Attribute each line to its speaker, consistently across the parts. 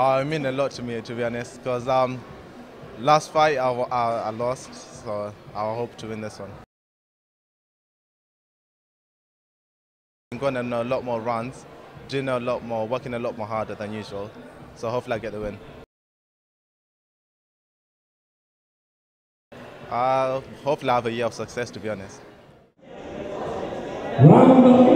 Speaker 1: Uh, it mean a lot to me, to be honest, because um, last fight I, I, I lost, so I hope to win this one. I'm going on a lot more runs, doing a lot more, working a lot more harder than usual, so hopefully I get the win. Uh, hopefully I have a year of success, to be honest.
Speaker 2: Round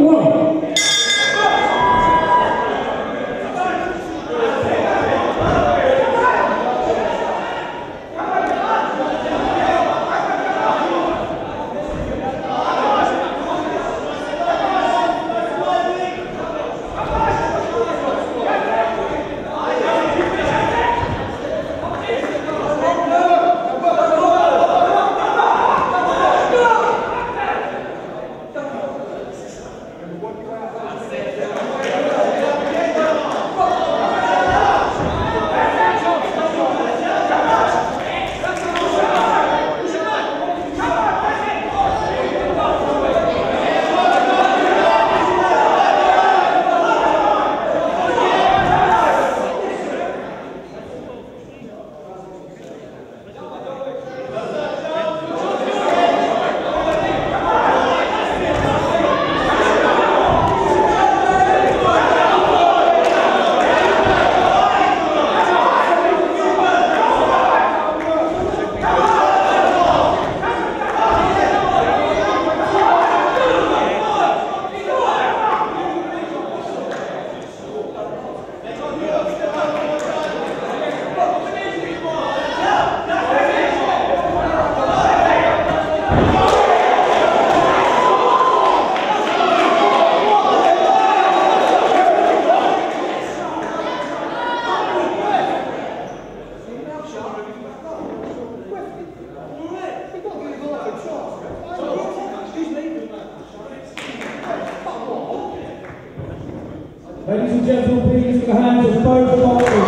Speaker 2: Ladies and gentlemen, please put hands of both boxers.